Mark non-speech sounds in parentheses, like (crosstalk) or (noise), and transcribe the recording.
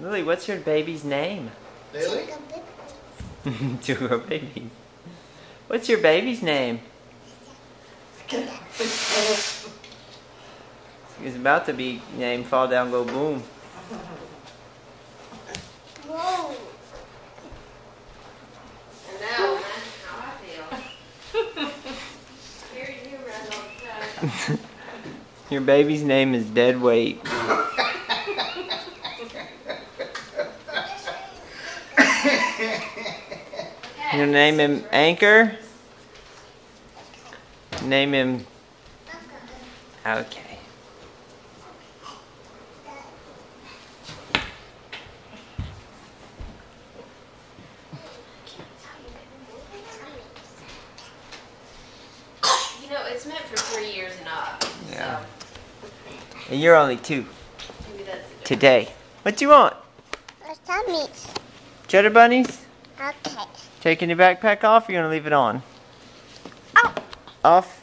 Lily, what's your baby's name? Lily? (laughs) to her baby. What's your baby's name? (laughs) He's about to be named Fall Down Go Boom. Whoa. I know, that's how I feel. (laughs) Here you run all the time. Your baby's name is Dead Weight. (laughs) You name him Anchor? Name him. Okay. You know, it's meant for three years and up. Yeah. So And you're only two maybe that's the today. What do you want? What's that means? Cheddar bunnies? Okay. Taking your backpack off or you gonna leave it on? Oh. Off?